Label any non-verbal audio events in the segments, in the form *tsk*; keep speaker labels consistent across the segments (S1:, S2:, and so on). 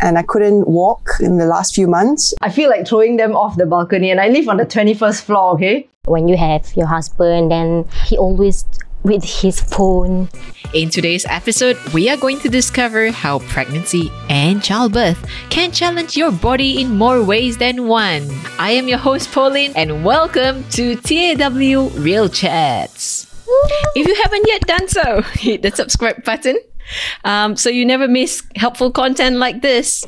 S1: and I couldn't walk in the last few months.
S2: I feel like throwing them off the balcony, and I live on the 21st floor, okay?
S3: When you have your husband, then he always with his phone.
S4: In today's episode, we are going to discover how pregnancy and childbirth can challenge your body in more ways than one. I am your host, Pauline, and welcome to TAW Real Chats. If you haven't yet done so, *laughs* hit the subscribe button um, so you never miss helpful content like this.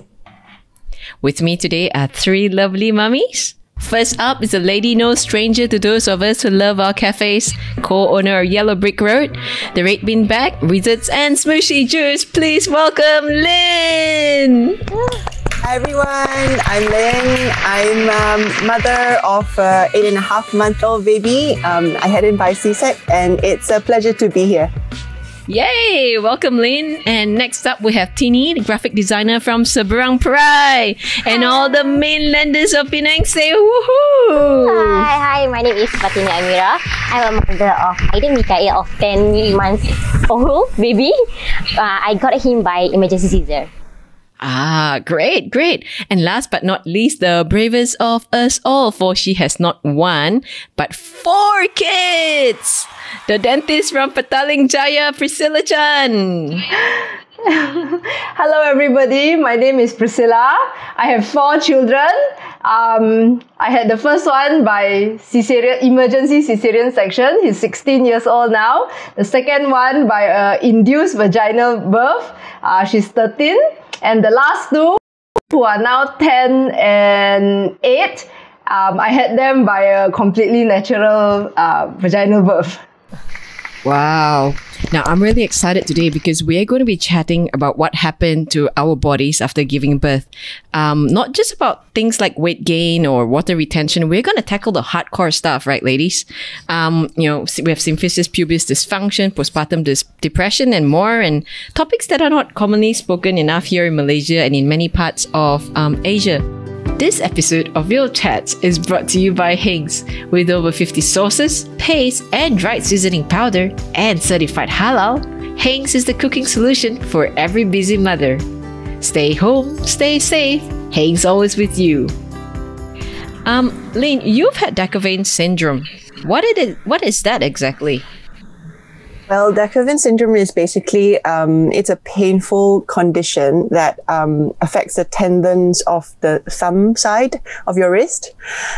S4: With me today are three lovely mummies. First up is a lady no stranger to those of us who love our cafes, co-owner of Yellow Brick Road, the Red Bean Bag, Wizards and Smooshy Juice. Please welcome Lynn!
S1: Hi everyone, I'm Lynn. I'm um, mother of a eight and a half month old baby. Um, I had him by C-sec and it's a pleasure to be here.
S4: Yay! Welcome, Lynn. And next up, we have Tini, the graphic designer from Seberang Perai, and all the mainlanders of Penang say woohoo!
S3: Hi, hi. My name is Fatina Amira. I'm a mother of Aiden Mikael of 10 months old baby. Uh, I got him by emergency Caesar.
S4: Ah, great, great. And last but not least, the bravest of us all, for she has not one, but four kids. The dentist from Petaling Jaya, Priscilla Chan. *laughs*
S2: Hello, everybody. My name is Priscilla. I have four children. Um, I had the first one by cesarean, emergency cesarean section. He's 16 years old now. The second one by uh, induced vaginal birth. Uh, she's 13. And the last two, who are now 10 and 8, um, I had them by a completely natural uh, vaginal birth.
S4: Wow. Now, I'm really excited today because we are going to be chatting about what happened to our bodies after giving birth. Um, not just about things like weight gain or water retention. We're going to tackle the hardcore stuff, right, ladies? Um, you know, we have symphysis pubis dysfunction, postpartum dis- depression, and more, and topics that are not commonly spoken enough here in Malaysia and in many parts of um, Asia. This episode of Real Chats is brought to you by Hings, with over 50 sauces, paste, and dried seasoning powder, and certified halal. Hings is the cooking solution for every busy mother. Stay home, stay safe. Hings always with you. Um, Lynn, you've had De Quervain syndrome. What is it? What is that exactly?
S1: Well, De Quervain syndrome is basically um, it's a painful condition that um, affects the tendons of the thumb side of your wrist.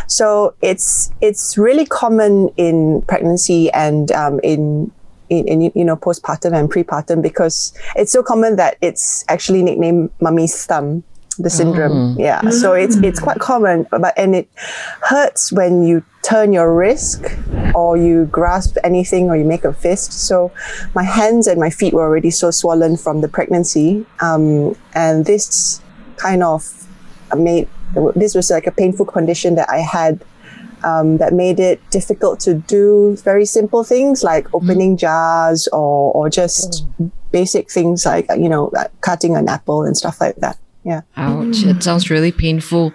S1: So it's it's really common in pregnancy and um, in in, in, you know postpartum and prepartum because it's so common that it's actually nicknamed mummy's thumb the syndrome. Oh. Yeah. So it's it's quite common, but and it hurts when you turn your wrist or you grasp anything or you make a fist. So my hands and my feet were already so swollen from the pregnancy, um, and this kind of made this was like a painful condition that I had. Um, that made it difficult to do very simple things like mm-hmm. opening jars or, or just mm. basic things like you know cutting an apple and stuff like that. Yeah.
S4: Ouch. It sounds really painful.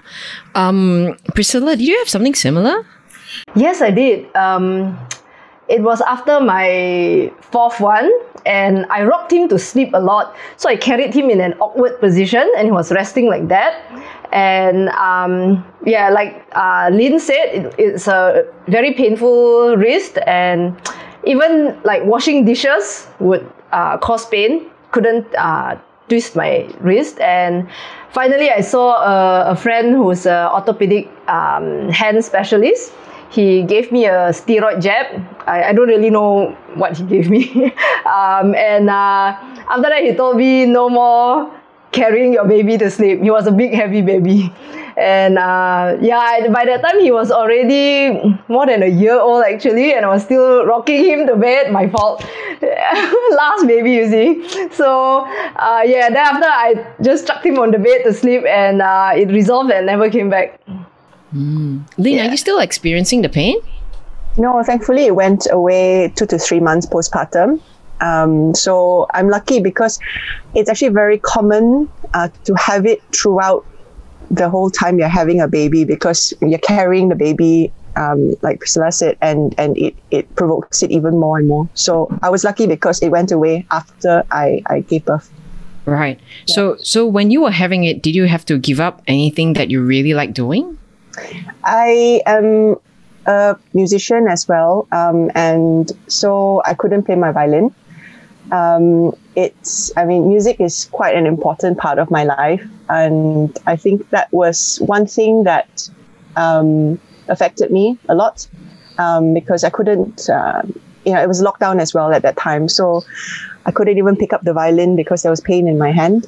S4: Um, Priscilla, did you have something similar?
S2: Yes, I did. Um, it was after my fourth one, and I rocked him to sleep a lot. So I carried him in an awkward position, and he was resting like that. And um, yeah, like uh, Lynn said, it, it's a very painful wrist, and even like washing dishes would uh, cause pain. Couldn't uh, twist my wrist and finally I saw a, a friend who's an orthopedic um, hand specialist he gave me a steroid jab. I, I don't really know what he gave me. *laughs* um, and uh, after that, he told me no more carrying your baby to sleep. He was a big, heavy baby. And uh, yeah, by that time he was already more than a year old actually, and I was still rocking him to bed. My fault. *laughs* Last baby, you see. So uh, yeah, then after I just chucked him on the bed to sleep, and uh, it resolved and never came back.
S4: Mm. Lynn, yeah. are you still experiencing the pain?
S1: No, thankfully it went away two to three months postpartum. Um, so I'm lucky because it's actually very common uh, to have it throughout the whole time you're having a baby because you're carrying the baby um, like Priscilla said, and and it, it provokes it even more and more. So I was lucky because it went away after I, I gave birth.
S4: Right. So so when you were having it, did you have to give up anything that you really like doing?
S1: I am a musician as well, um, and so I couldn't play my violin. Um, it's, I mean, music is quite an important part of my life, and I think that was one thing that um, affected me a lot um, because I couldn't, uh, you know, it was lockdown as well at that time, so I couldn't even pick up the violin because there was pain in my hand,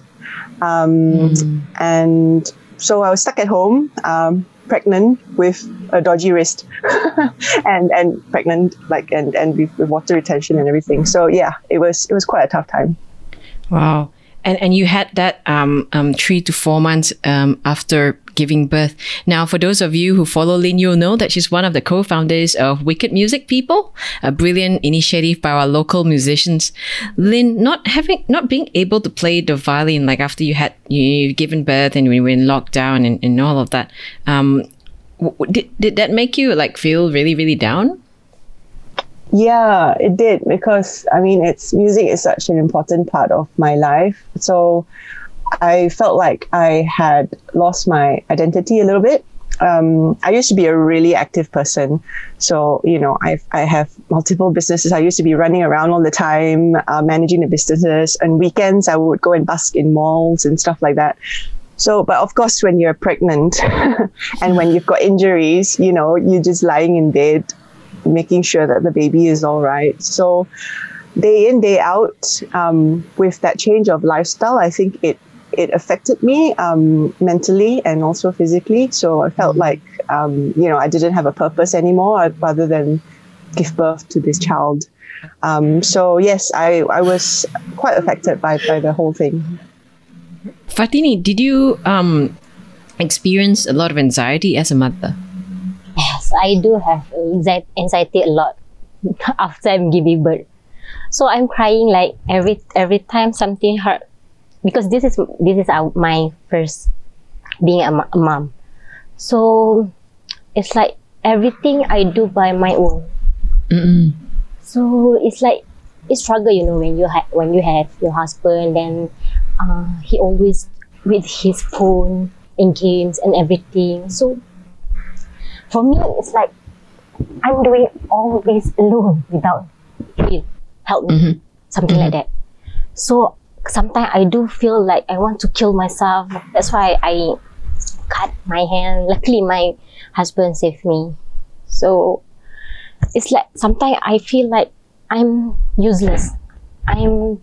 S1: um, and so I was stuck at home. Um, pregnant with a dodgy wrist *laughs* and and pregnant like and and with, with water retention and everything so yeah it was it was quite a tough time
S4: Wow. And and you had that um, um three to four months um after giving birth. Now, for those of you who follow Lynn, you'll know that she's one of the co-founders of Wicked Music People, a brilliant initiative by our local musicians. Lynn, not having not being able to play the violin like after you had you given birth and we were in lockdown and, and all of that. Um, w- did did that make you like feel really really down?
S1: Yeah, it did because I mean, it's music is such an important part of my life. So I felt like I had lost my identity a little bit. Um, I used to be a really active person, so you know, I I have multiple businesses. I used to be running around all the time, uh, managing the businesses. And weekends, I would go and busk in malls and stuff like that. So, but of course, when you're pregnant *laughs* and when you've got injuries, you know, you're just lying in bed making sure that the baby is all right. So, day in day out, um, with that change of lifestyle, I think it it affected me um, mentally and also physically. So I felt like um, you know I didn't have a purpose anymore rather than give birth to this child. Um, so yes, I, I was quite affected by, by the whole thing.
S4: Fatini, did you um experience a lot of anxiety as a mother?
S3: Yes, I do have anxiety a lot *laughs* after I'm giving birth. So I'm crying like every every time something hurt because this is this is our, my first being a, a mom. So it's like everything I do by my own.
S4: Mm-mm.
S3: So it's like it's struggle, you know, when you ha- when you have your husband, then uh, he always with his phone and games and everything. So for me, it's like I'm doing all this alone without him help me, mm-hmm. something like mm-hmm. that. So sometimes I do feel like I want to kill myself. That's why I cut my hand. Luckily, my husband saved me. So it's like sometimes I feel like I'm useless. I'm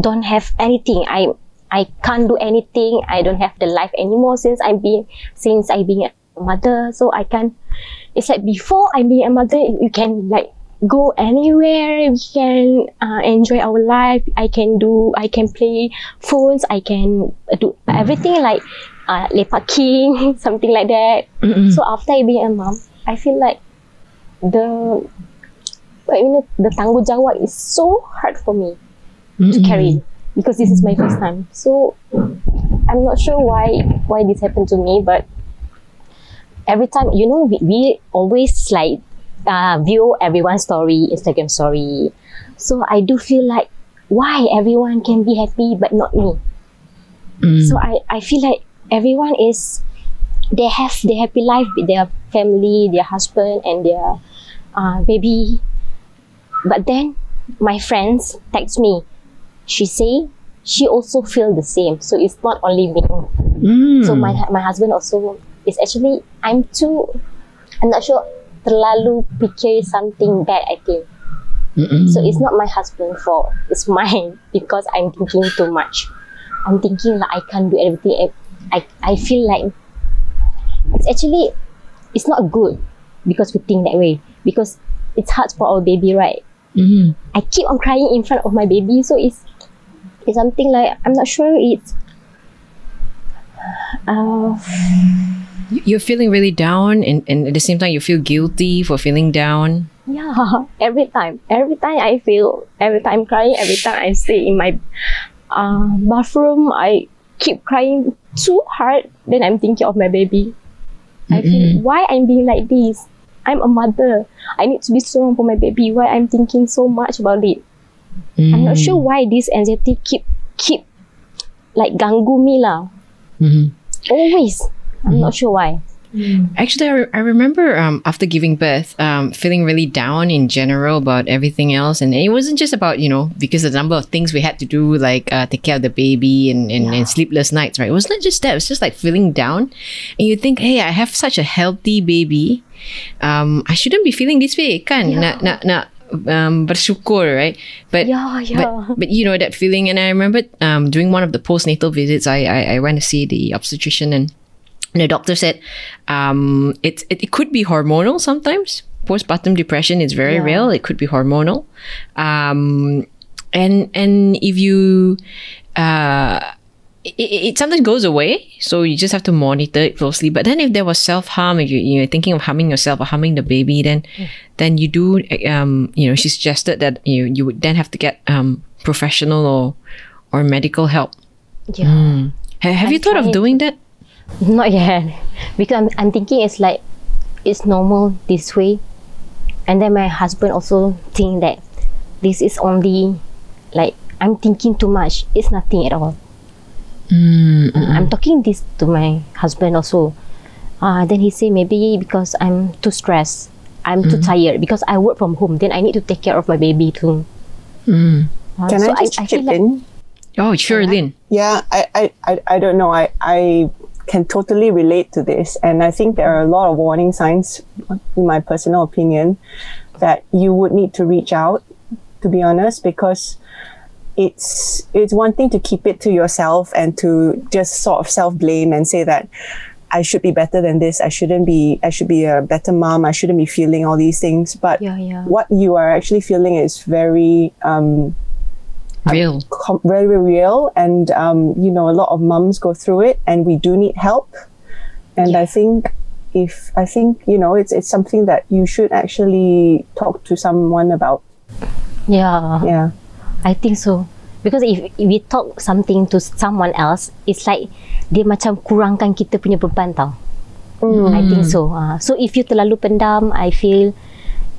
S3: don't have anything. I I can't do anything. I don't have the life anymore since I'm being since I being mother. So I can. It's like before I being a mother, you can like go anywhere. We can uh, enjoy our life. I can do. I can play phones. I can do everything like uh, lepak *laughs* something like that. So after I being a mom, I feel like the I mean, the tanggungjawab is so hard for me to carry because this is my first time. So I'm not sure why why this happened to me, but every time you know we, we always like uh, view everyone's story, Instagram story. So I do feel like why everyone can be happy but not me. So I, I feel like everyone is they have their happy life with their family, their husband and their uh, baby. But then my friends text me. She say she also feel the same. So it's not only me. So my my husband also is actually I'm too I'm not sure terlalu fikir something bad I think. So it's not my husband's fault. It's *laughs* mine because I'm thinking too much. I'm thinking like I can't do everything. I I feel like it's actually it's not good because we think that way because it's hard for our baby, right? Mm-hmm. I keep on crying in front of my baby, so it's it's something like I'm not sure it's uh,
S4: You're feeling really down, and, and at the same time, you feel guilty for feeling down.
S3: yeah *laughs* every time. Every time I feel every time I'm crying every time I stay in my uh, bathroom I keep crying too hard then I'm thinking of my baby. I feel why I'm being like this? I'm a mother. I need to be strong for my baby. Why I'm thinking so much about it? I'm not sure why this anxiety keep keep like ganggu me lah. Always. I'm not sure why.
S4: Actually, I, re- I remember um, after giving birth, um, feeling really down in general about everything else. And it wasn't just about, you know, because of the number of things we had to do, like uh, take care of the baby and, and, and sleepless nights, right? It wasn't just that. It was just like feeling down. And you think, hey, I have such a healthy baby. Um, I shouldn't be feeling this way, kan? Nak, nak, nak um, bersyukur, right? But,
S3: Yeah, yeah.
S4: but, but you know, that feeling. And I remember um, during one of the postnatal visits, I, I, I went to see the obstetrician and the doctor said um, it, it, it could be hormonal sometimes. Postpartum depression is very real. It could be hormonal. Um, and and if you uh, it, it sometimes goes away, so you just have to monitor it closely. But then if there was self harm, if you, you're thinking of harming yourself or harming the baby, then then you do um, you know she suggested that you you would then have to get um, professional or or medical help.
S3: Yeah.
S4: Ha- have you thought of doing that?
S3: Not yet. *laughs* Because I'm, I'm thinking it's like it's normal this way. And then my husband also think that this is only like I'm thinking too much. It's nothing at all. Mm, mm, mm. I'm talking this to my husband also. Uh, then he say maybe because I'm too stressed. I'm too tired because I work from home. Then I need to take care of my baby too. Uh,
S1: Can
S3: so
S1: I just
S3: feel
S1: chip
S3: like-
S1: in?
S4: Oh, sure, Lynn.
S1: Yeah, I, I, I, I don't know. I, I can totally relate to this. And I think there are a lot of warning signs, in my personal opinion, that you would need to reach out, to be honest, because it's it's one thing to keep it to yourself and to just sort of self blame and say that I should be better than this. I shouldn't be. I should be a better mom. I shouldn't be feeling all these things. But
S3: Yeah, yeah.
S1: what you are actually feeling is very um,
S4: Real.
S1: com- very, very real and um, you know a lot of moms go through it and we do need help and i think if i think you know it's it's something that you should actually talk to someone about
S3: Yeah.
S1: yeah
S3: I think so. Because if, if we talk something to someone else, it's like dia macam kurangkan kita punya beban tau. I think so. Uh, so if you terlalu pendam, I feel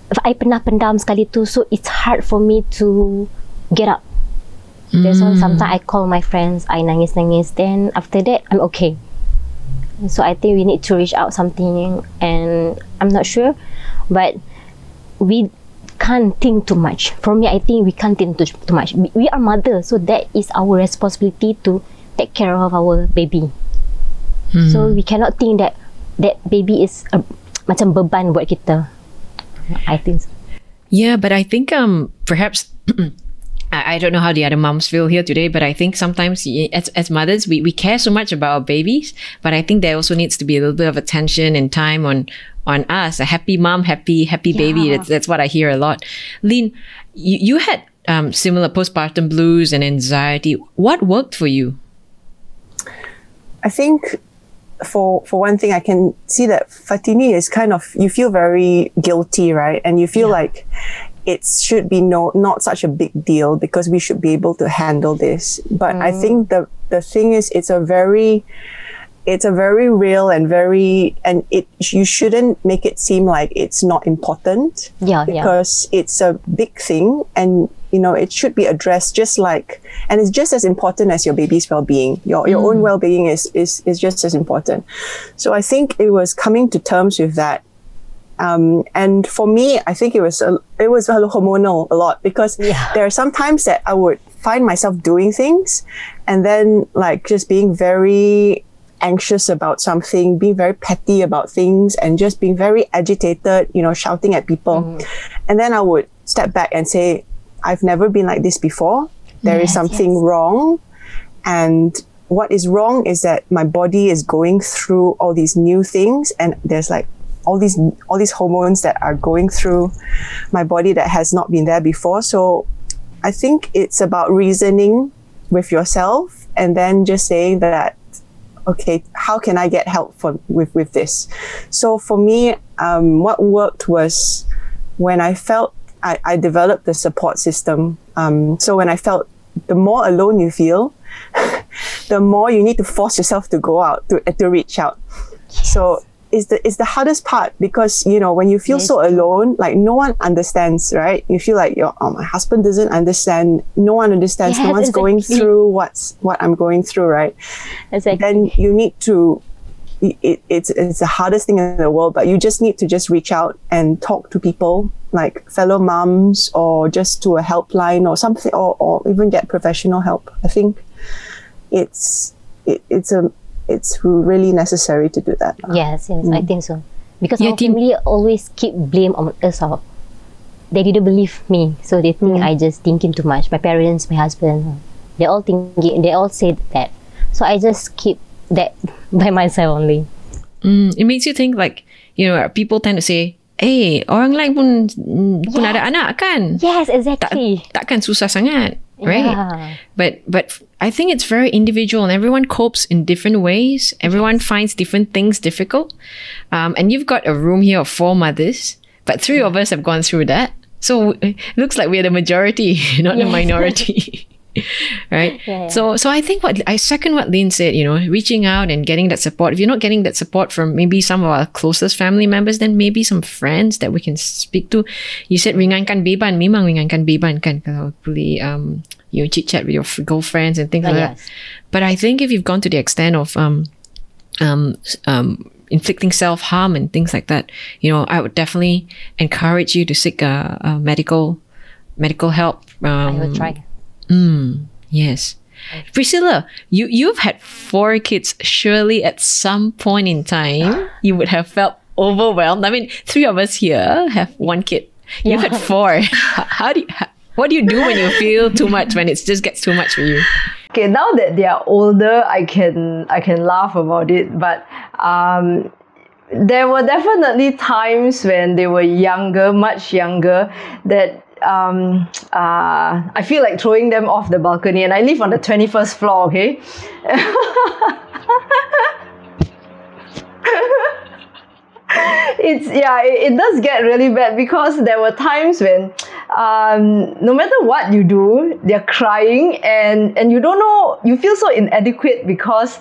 S3: if I pernah pendam sekali tu, so it's hard for me to get up. That's why sometimes I call my friends, I nangis-nangis. Then after that, I'm okay. So I think we need to reach out something, and I'm not sure, but we can't think too much. For me, I think we can't think too, too much. We- are mother, so that is our responsibility to take care of our baby. So we cannot think that that baby is a, *tsk* macam beban buat kita. I think so.
S4: Yeah, but I think um perhaps *clears throat* I, I don't know how the other moms feel here today, but I think sometimes as as mothers we, we care so much about our babies, but I think there also needs to be a little bit of attention and time on on us. A happy mom, happy happy baby. That's that's what I hear a lot. Lynn, you, you had um, similar postpartum blues and anxiety. What worked for you?
S1: i think for for one thing i can see that fatini is kind of you feel very guilty right and you feel like it should be no not such a big deal because we should be able to handle this. But i mm. think the the thing is it's a very it's a very real and very and it you shouldn't make it seem like it's not important
S3: Yeah, yeah.
S1: because it's a big thing and you know it should be addressed just like and it's just as important as your baby's well-being. Your your own mm. well-being is is is just as important. So i think it was coming to terms with that um, and for me, I think it was a, it was hormonal a lot because
S3: Yeah.
S1: there are some times that I would find myself doing things, and then like just being very anxious about something, being very petty about things, and just being very agitated, you know, shouting at people, and then I would step back and say, "I've never been like this before. There is
S3: Yes,
S1: something
S3: yes.
S1: wrong, and." What is wrong is that my body is going through all these new things, and there's like all these all these hormones that are going through my body that has not been there before. So I think it's about reasoning with yourself and then just saying that okay, how can I get help for with with this? So for me, um, what worked was when I felt I, I developed the support system. Um, so when I felt the more alone you feel, *laughs* the more you need to force yourself to go out to to reach out. So is the is the hardest part because you know when you feel
S3: Yes.
S1: so alone, like no one understands, right? You feel like your oh my husband doesn't understand. No one understands. no
S3: Yes,
S1: one's going through what's what I'm going through, right?
S3: Exactly.
S1: then you need to it, it's it's the hardest thing in the world but you just need to just reach out and talk to people like fellow moms or just to a helpline or something or, or even get professional help i think it's it, it's a it's really necessary to do that
S3: Yes, yes, I think so. Because
S4: Yeah,
S3: our
S4: Tim-
S3: family always keep blame on us. Or they didn't believe me, so they think I just thinking too much. My parents, my husband, they all thinking. They all said that. So I just keep that *laughs* by myself only.
S4: Mm, it makes you think like, you know, people tend to say, eh, orang lain pun, pun
S3: Yes.
S4: ada anak kan?
S3: Yes,
S4: Tak,
S3: exactly.
S4: takkan susah sangat, right?
S3: Yeah.
S4: But but I think it's very individual, and everyone copes in different ways. Everyone finds different things difficult. Um, and you've got a room here of four mothers, but three of us have gone through that. So it looks like we're the majority, *laughs* not the minority. *laughs* *laughs* right?
S3: Yeah, yeah.
S4: So so I think what I second what Lynn said, you know, reaching out and getting that support. If you're not getting that support from maybe some of our closest family members, then maybe some friends that we can speak to. You said ringankan beban, memang ringankan beban kan kalau boleh um you know, chit chat with your f- girlfriends and things
S3: Ah,
S4: like that. But I think if you've gone to the extent of um um um inflicting self harm and things like that, you know, I would definitely encourage you to seek a, a medical medical help. Um,
S3: I will try.
S4: Mm, yes. Priscilla, you, you've had four kids. Surely at some point in time, you would have felt overwhelmed. I mean, three of us here have one kid. You've had four. How do you, what do you do when you feel too much, when it just gets too much for you?
S2: Okay, now that they are older, I can I can laugh about it. But um, there were definitely times when they were younger, much younger, that um, uh, I feel like throwing them off the balcony. And I live on the twenty first floor. Okay. *laughs* it's yeah it, it does get really bad because there were times when um, no matter what you do they're crying and and you don't know you feel so inadequate because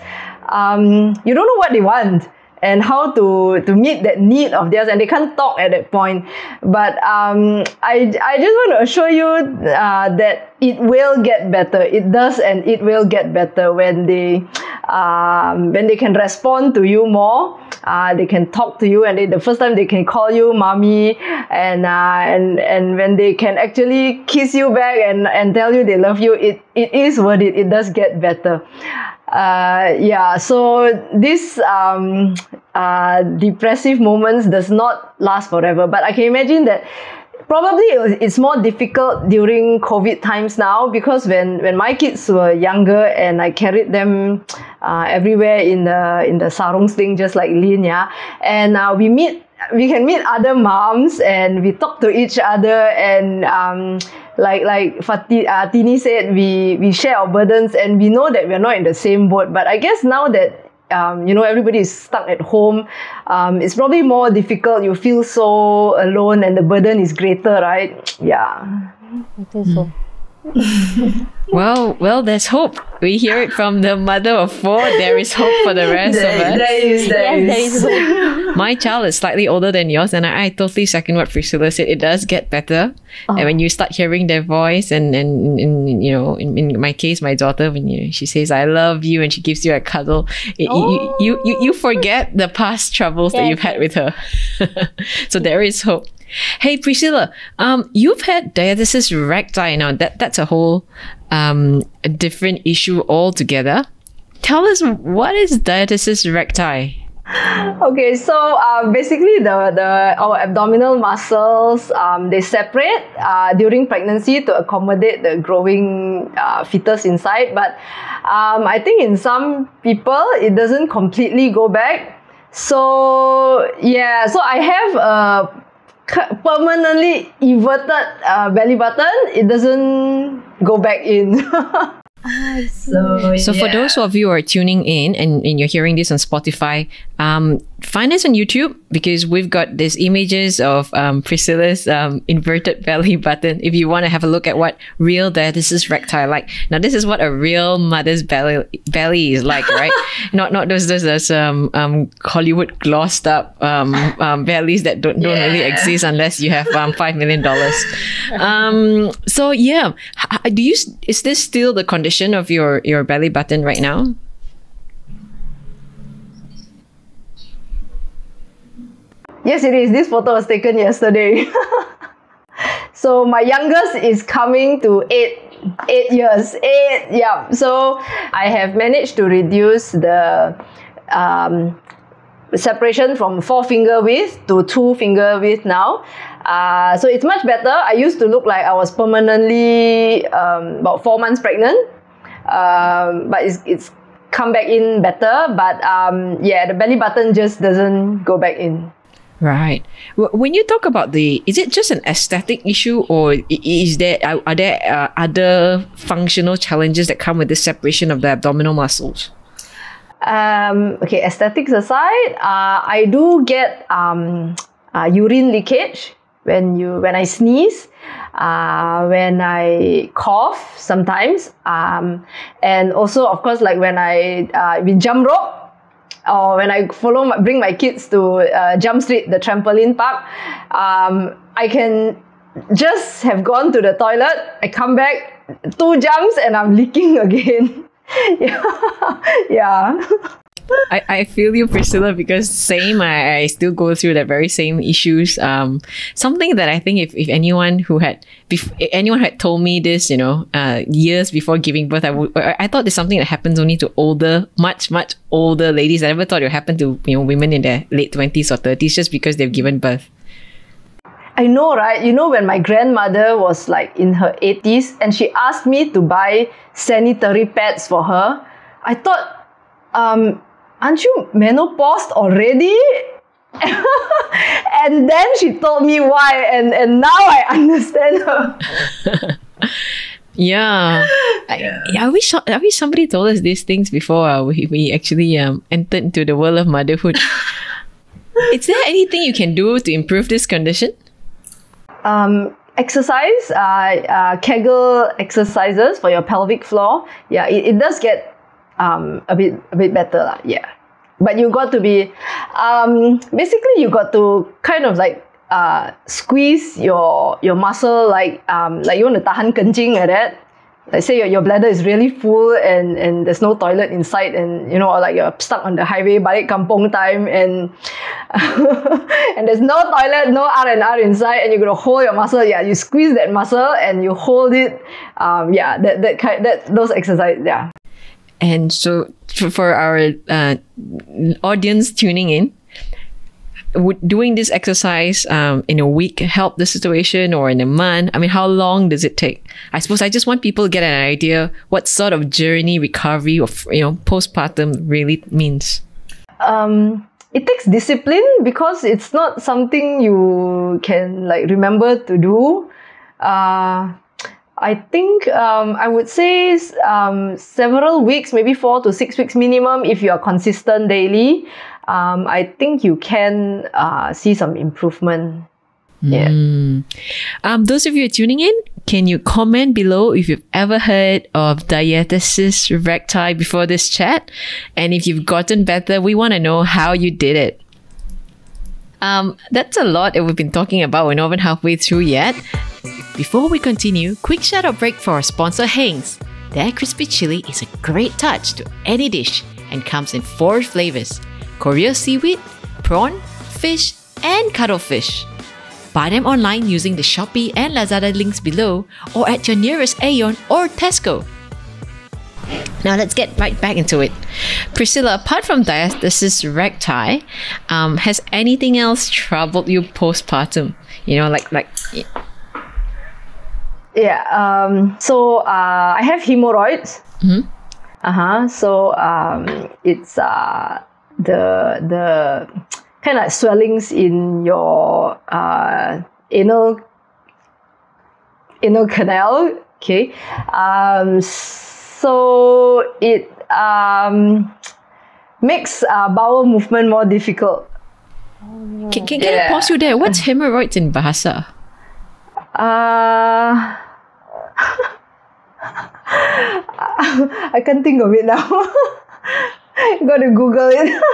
S2: um, you don't know what they want and how to to meet that need of theirs and they can't talk at that point. But um, I, I just want to assure you uh, that it will get better. It does and it will get better when they um, when they can respond to you more. Uh, they can talk to you and they, the first time they can call you mommy and uh, and and when they can actually kiss you back and and tell you they love you it it is worth it. It does get better uh, yeah so this um, uh, depressive moments does not last forever but i can imagine that probably it's more difficult during covid times now because when when my kids were younger and i carried them uh, everywhere in the in the sarong sling just like Lynn, yeah and uh, we meet we can meet other moms and we talk to each other and um, like like Fatih, uh, Tini said we we share our burdens and we know that we're not in the same boat. But I guess now that um, you know everybody is stuck at home um, it's probably more difficult. You feel so alone and the burden is greater right? *tsk* Yeah.
S3: I think so. *laughs*
S4: Well, well, there's hope. We hear it from the mother of four. There is hope for the rest of us.
S2: is
S3: Yes, there is hope. *laughs*
S4: My child is slightly older than yours, and I, I totally second what Priscilla said. It does get better, and when you start hearing their voice, and and, and you know, in, in my case, my daughter, when you, she says "I love you" and she gives you a cuddle, it, you, you you you forget the past troubles that you've had with her. *laughs* so there is hope. Hey Priscilla, um, you've had diastasis recti now. That that's a whole um a different issue altogether. Tell us what is diastasis recti.
S2: Okay, so uh, basically the, the our abdominal muscles um, they separate uh, during pregnancy to accommodate the growing uh, fetus inside. But um, I think in some people it doesn't completely go back. So yeah, so I have a permanently inverted uh, belly button. It doesn't go back in. *laughs* so
S4: So for those of you who are tuning in and, and you're hearing this on Spotify, Um, find us on YouTube because we've got these images of um, Priscilla's um, inverted belly *laughs* button. If you want to have a look at what real diastasis recti like. Now, this is what a real mother's belly belly is like, right? *laughs* not not those those, those um, um, Hollywood glossed up um, um, bellies that don't, don't really exist unless you have um, five million dollars. Um, so yeah, H- do you is this still the condition of your your belly button right now?
S2: Yes, it is. This photo was taken yesterday. *laughs* so my youngest is coming to eight eight years. Eight, yeah. So I have managed to reduce the um, separation from four finger width to two finger width now. Uh, so it's much better. I used to look like I was permanently um, about four months pregnant, um, but it's, it's come back in better. But um, yeah, the belly button just doesn't go back in.
S4: Right. When you talk about the, is it just an aesthetic issue, or is there are, there uh, other functional challenges that come with the separation of the abdominal muscles?
S2: Um, okay, aesthetics aside, uh, I do get um, uh, urine leakage when you when I sneeze, uh, when I cough sometimes, um, and also of course like when I uh, we jump rope or when I follow my, bring my kids to uh, Jump Street, the trampoline park, um, I can just have gone to the toilet. I come back, two jumps, and I'm leaking *laughs* again. *laughs* yeah, yeah. *laughs*
S4: I, I feel you, Priscilla, because same, I, I still go through that very same issues. Um, something that I think if, if anyone who had, bef- anyone had told me this, you know, uh, years before giving birth, I would, I thought it's something that happens only to older, much, much older ladies. I never thought it would happen to, you know, women in their late 20s or 30s just because they've given birth.
S2: I know, right? You know, when my grandmother was like in her 80s and she asked me to buy sanitary pads for her, I thought, um, aren't you menopaused already? *laughs* and then she told me why, and, and now I understand her. *laughs*
S4: yeah. I, I wish I wish somebody told us these things before uh, we, we actually um, entered into the world of motherhood. *laughs* Is there anything you can do to improve this condition?
S2: Um, exercise, uh, uh, Kegel exercises for your pelvic floor. Yeah, it, it does get um, a bit a bit better. Yeah, but you got to be um, basically you got to kind of like uh, squeeze your your muscle like um, like you want to tahan kencing like that. Like say your, your bladder is really full and, and there's no toilet inside and you know or like you're stuck on the highway balik kampung time and *laughs* and there's no toilet no R and R inside and you're gonna hold your muscle. Yeah you squeeze that muscle and you hold it. Um, yeah that that kind that those exercise yeah
S4: And so, for, our uh, audience tuning in, would doing this exercise um, in a week help the situation or in a month? I mean, how long does it take? I suppose I just want people to get an idea what sort of journey recovery of you know postpartum really means.
S2: um, it takes discipline because it's not something you can like remember to do. Uh, I think um, I would say um, several weeks, maybe four to six weeks minimum, if you are consistent daily. Um, I think you can uh, see some improvement. Yeah.
S4: Um, those of you tuning in, can you comment below if you've ever heard of diastasis recti before this chat? And if you've gotten better, we want to know how you did it. Um, that's a lot that we've been talking about. We're not even halfway through yet. Before we continue, quick shout out break for our sponsor Hings. Their crispy chili is a great touch to any dish and comes in four flavors Korea seaweed, prawn, fish, and cuttlefish. Buy them online using the Shopee and Lazada links below or at your nearest Aeon or Tesco. Now let's get right back into it. Priscilla, apart from diastasis recti, um, has anything else troubled you postpartum? You know, like like
S2: Yeah. Um, so uh, I have hemorrhoids.
S4: Mhm.
S2: Uh huh. So um, it's uh, the the kind of swellings in your uh, anal anal canal. Okay. Um, so it um, makes uh, bowel movement more difficult.
S4: Can, can, can I
S2: Yeah.
S4: pause you there? What's hemorrhoids in Bahasa?
S2: Uh, I can't think of it now. *laughs* Gotta Google it. *laughs*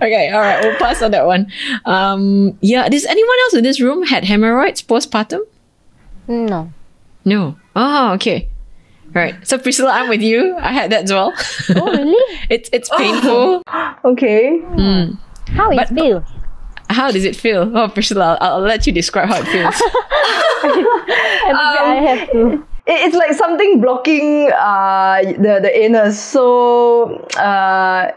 S4: Okay, all right, we'll pass on that one. Um, yeah, does anyone else in this room had hemorrhoids postpartum?
S3: No.
S4: No. Oh, okay. Right. So Priscilla, I'm with you. I had that as well.
S3: Oh, really? *laughs*
S4: it's it's painful.
S2: okay.
S3: How it feel?
S4: How does it feel? Oh, Priscilla, I'll, I'll let you describe how it feels. *laughs*
S3: I have to.
S2: It's like something blocking uh, the the anus. So uh,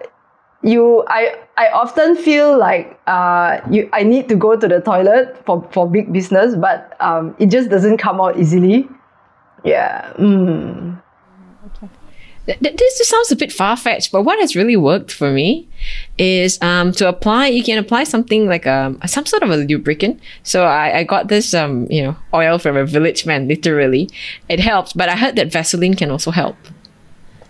S2: you, I, I often feel like uh, you, I need to go to the toilet for, for big business, but um, it just doesn't come out easily. Yeah. Mm.
S4: Th- th- this just sounds a bit far fetched, but what has really worked for me is um, to apply. You can apply something like um, some sort of a lubricant. So I, I got this um, you know oil from a village man. Literally, it helps. But I heard that Vaseline can also help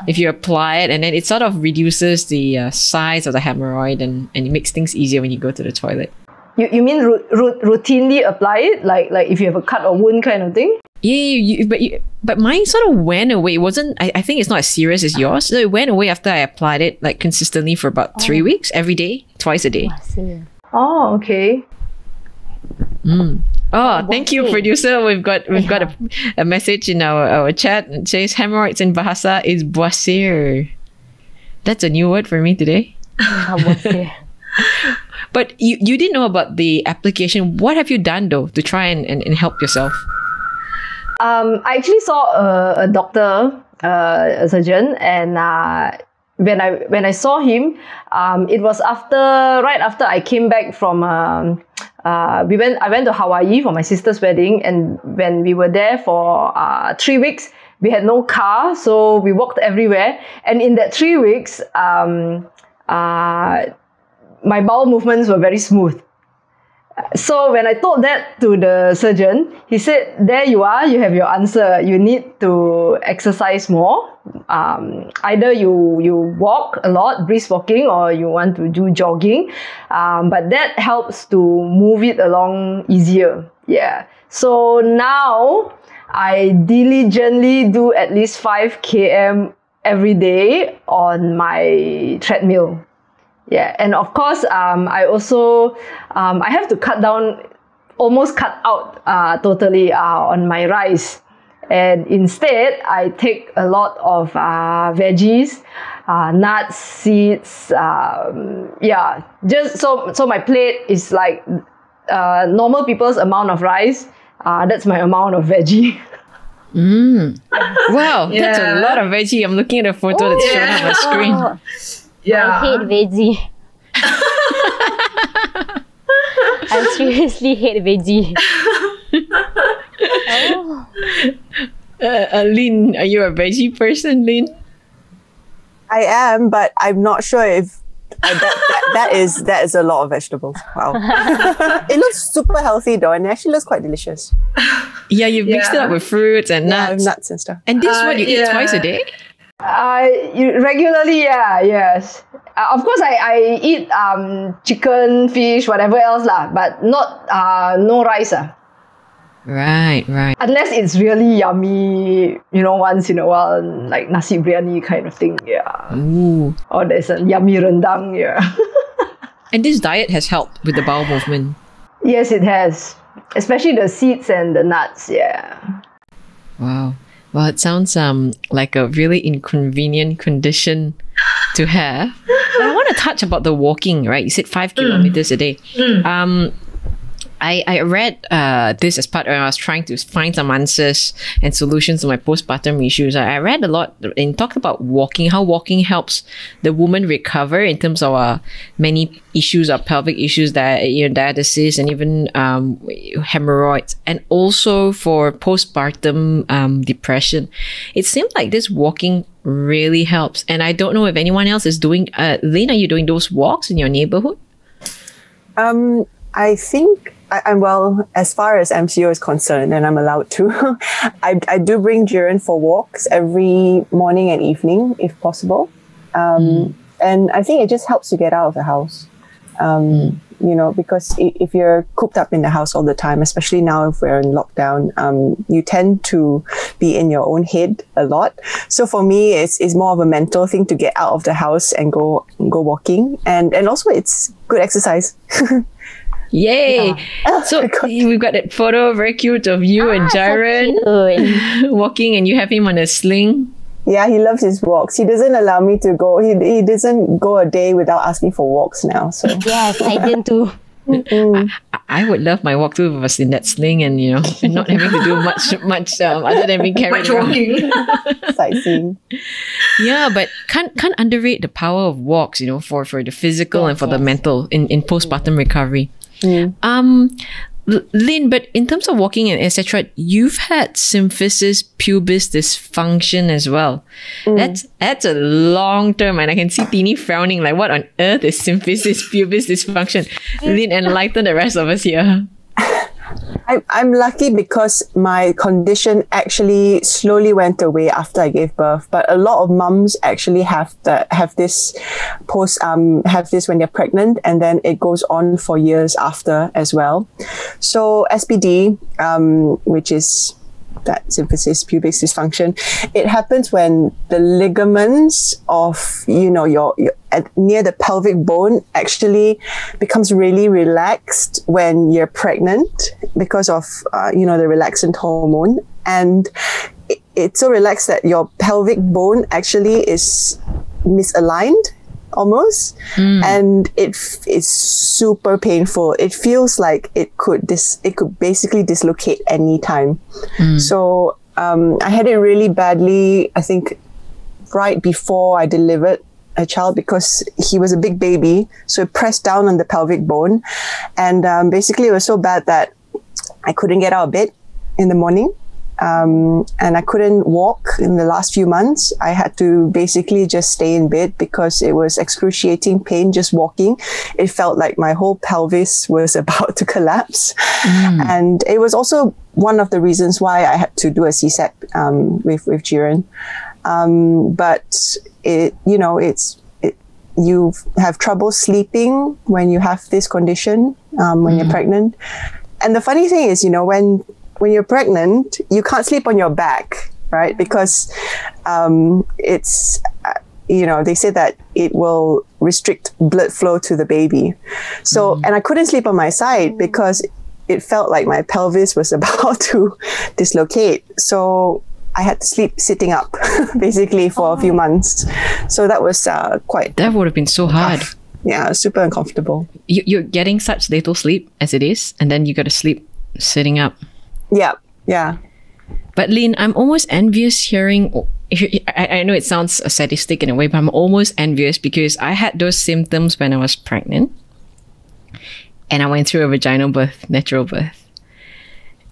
S4: if you apply it, and then it sort of reduces the uh, size of the hemorrhoid and and it makes things easier when you go to the toilet.
S2: You, you mean ru- ru- routinely apply it? Like, like if you have a cut or wound kind of thing?
S4: Yeah, you, but you, but mine sort of went away. It wasn't. I, I think it's not as serious as yours. So it went away after I applied it like consistently for about three oh. weeks, every day, twice a day.
S3: I see.
S2: Oh, okay. Mm.
S4: Oh, oh, thank you, producer. We've got we've got a, *laughs* a message in our, our chat. It says hemorrhoids in Bahasa is buasir. That's a new word for me today.
S3: How was it?
S4: But you, you didn't know about the application. What have you done though to try and, and, and help yourself?
S2: Um, I actually saw a, a doctor, uh, a surgeon, and uh, when I when I saw him, um, it was after right after I came back from. Um, uh, we went. I went to Hawaii for my sister's wedding, and when we were there for uh, three weeks, we had no car, so we walked everywhere. And in that three weeks, um, uh, my bowel movements were very smooth. So when I told that to the surgeon, he said, "There you are. You have your answer. You need to exercise more. Um, either you you walk a lot, brisk walking, or you want to do jogging. Um, but that helps to move it along easier. Yeah. So now I diligently do at least five km every day on my treadmill. Yeah, and of course, um, I also um, I have to cut down, almost cut out uh, totally uh, on my rice, and instead I take a lot of uh, veggies, uh, nuts, seeds. Um, yeah, just so so my plate is like uh, normal people's amount of rice. Uh, that's my amount of veggie. *laughs*
S4: Wow, that's a lot of veggie. I'm looking at a photo that's shown on my screen.
S3: Oh, I hate veggie. *laughs* I seriously hate veggie. *laughs* oh,
S4: Uh, uh, Lynn, are you a veggie person, Lynn?
S1: I am, but I'm not sure if uh, that, that, that is that is a lot of vegetables. Wow, *laughs* it looks super healthy though, and it actually looks quite delicious.
S4: Yeah, you've mixed it up with fruits and
S1: Yeah,
S4: nuts.
S1: nuts and stuff.
S4: And this is
S5: Uh,
S4: what you eat twice a day?
S2: I you- regularly, yeah, yes. Uh, of course, I, I eat um chicken, fish, whatever else lah, but not uh no rice ah.
S4: Right, right.
S2: Unless it's really yummy, you know, once in a while, like nasi biryani kind of thing, yeah.
S4: Ooh.
S2: Or there's a yummy rendang, yeah. *laughs*
S4: And this diet has helped with the bowel movement.
S2: yes, it has, especially the seeds and the nuts, yeah.
S4: Wow. Well, it sounds um like a really inconvenient condition to have. But I want to touch about the walking, right? You said five kilometers a day. Um, I, I read uh, this as part when I was trying to find some answers and solutions to my postpartum issues. I, I read a lot and talked about walking, how walking helps the woman recover in terms of uh, many issues of pelvic issues, that you know, diastasis and even um, hemorrhoids, and also for postpartum um, depression. It seemed like this walking really helps, and I don't know if anyone else is doing. Uh, Lynn, are you doing those walks in your neighborhood?
S1: Um, I think I, I'm well as far as MCO is concerned, and I'm allowed to. *laughs* I, I do bring Jiren for walks every morning and evening, if possible. Um, and I think it just helps to get out of the house. Um, You know, because if you're cooped up in the house all the time, especially now if we're in lockdown, um, you tend to be in your own head a lot. So for me, it's, it's more of a mental thing to get out of the house and go go walking, and and also it's good exercise. *laughs*
S4: Yay! *laughs*
S1: Oh
S4: So we've got that photo very cute of you and
S3: Ah, so *laughs*
S4: walking, and you have him on a sling.
S1: Yeah, he loves his walks. He doesn't allow me to go. He, he doesn't go a day without asking for walks now. So
S3: yes, I did too. *laughs*
S4: I- I would love my walk too if I was in that sling and you know and not having to do much much um, other than being carried around.
S1: sightseeing.
S4: Yeah, but can't can't underrate the power of walks, you know, for for the physical and for the mental in in postpartum recovery. Um, L- Lynn, but in terms of walking and etc., you've had symphysis pubis dysfunction as well. That's that's a long term, and I can see Tini frowning like, "What on earth is symphysis pubis dysfunction?" Lynn, enlighten the rest of us here.
S1: I, I'm lucky because my condition actually slowly went away after I gave birth. But a lot of mums actually have the, have this post um have this when they're pregnant, and then it goes on for years after as well. So SPD, um, which is that symphysis pubis dysfunction, it happens when the ligaments of you know your, your at, near the pelvic bone actually becomes really relaxed when you're pregnant because of uh, you know the relaxin hormone. And it, it's so relaxed that your pelvic bone actually is misaligned almost. And it f- is super painful. It feels like it could dis it could basically dislocate any anytime so um, i had it really badly i think right before i delivered a child because he was a big baby. So it pressed down on the pelvic bone. And um, basically it was so bad that i couldn't get out of bed in the morning um, and I couldn't walk in the last few months. I had to basically just stay in bed because it was excruciating pain just walking. It felt like my whole pelvis was *laughs* about to collapse. And it was also one of the reasons why I had to do a CSEC um, with, with Jiren. Um, but it, you know, it's, it, you have trouble sleeping when you have this condition, um, when you're pregnant. And the funny thing is, you know, when when you're pregnant, you can't sleep on your back, right? Because um, it's, uh, you know, they say that it will restrict blood flow to the baby. So, and I couldn't sleep on my side because it felt like my pelvis was *laughs* about to dislocate. So I had to sleep sitting up *laughs* basically for a few months. So that was uh, quite,
S4: That would have been so hard.
S1: yeah, super uncomfortable.
S4: You, you're getting such little sleep as it is, and then you got to sleep sitting up.
S1: Yeah, yeah.
S4: But Lynn, I'm almost envious hearing. I, know it sounds sadistic in a way, but I'm almost envious because I had those symptoms when I was pregnant, and I went through a vaginal birth, natural birth.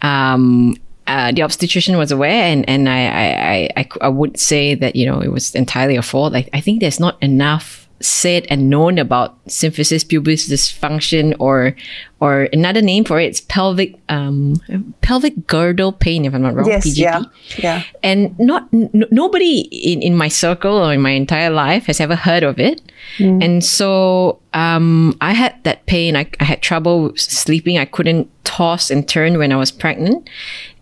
S4: Um, uh, the obstetrician was aware, and and I I, I I would say that you know it was entirely a fault. I, I think there's not enough said and known about symphysis pubis dysfunction or or another name for it, it's pelvic um pelvic girdle pain if I'm not wrong.
S1: Yes,
S4: PGP
S1: yeah, yeah.
S4: and not n- nobody in, in my circle or in my entire life has ever heard of it. And so um, i had that pain. I, I had trouble sleeping. I couldn't toss and turn when i was pregnant.